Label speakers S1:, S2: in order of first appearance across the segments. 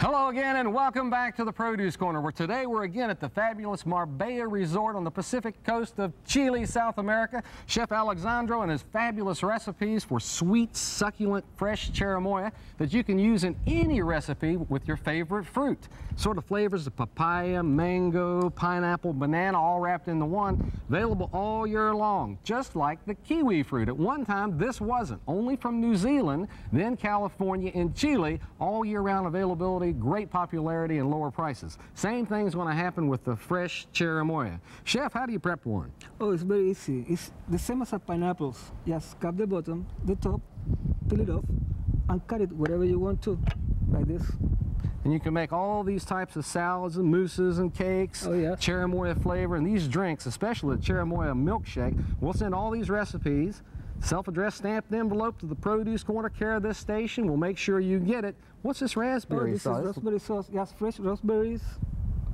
S1: Hello again and welcome back to the Produce Corner where today we're again at the fabulous Marbella Resort on the Pacific coast of Chile, South America. Chef Alexandro and his fabulous recipes for sweet, succulent, fresh cherimoya that you can use in any recipe with your favorite fruit. Sort of flavors of papaya, mango, pineapple, banana all wrapped into one. Available all year long, just like the kiwi fruit. At one time this wasn't, only from New Zealand, then California and Chile, all year round availability great popularity and lower prices. Same thing's going to happen with the fresh cherimoya. Chef, how do you prep one?
S2: Oh, it's very easy. It's the same as a pineapples. Just cut the bottom, the top, peel it off, and cut it wherever you want to, like this.
S1: And you can make all these types of salads and mousses and cakes,
S2: oh, yeah.
S1: cherimoya flavor, and these drinks, especially the cherimoya milkshake. We'll send all these recipes Self-addressed stamped envelope to the produce corner care of this station. We'll make sure you get it. What's this raspberry
S2: oh, this
S1: sauce?
S2: Is raspberry sauce. Yes, fresh raspberries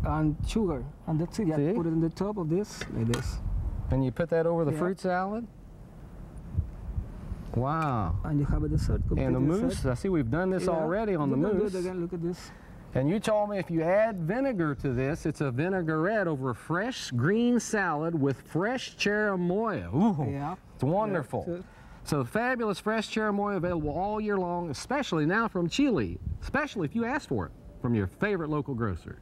S2: and sugar. And that's it. Yeah, See? put it in the top of this, like this.
S1: And you put that over the yeah. fruit salad? Wow.
S2: And you have a dessert.
S1: And the mousse, dessert. I see we've done this yeah. already on
S2: you
S1: the mousse.
S2: Do it again. Look at this.
S1: And you told me if you add vinegar to this, it's a vinaigrette over a fresh green salad with fresh cherimoya. Ooh,
S2: yeah.
S1: it's wonderful. Yeah. So fabulous fresh cherimoya available all year long, especially now from Chile, especially if you ask for it from your favorite local grocer.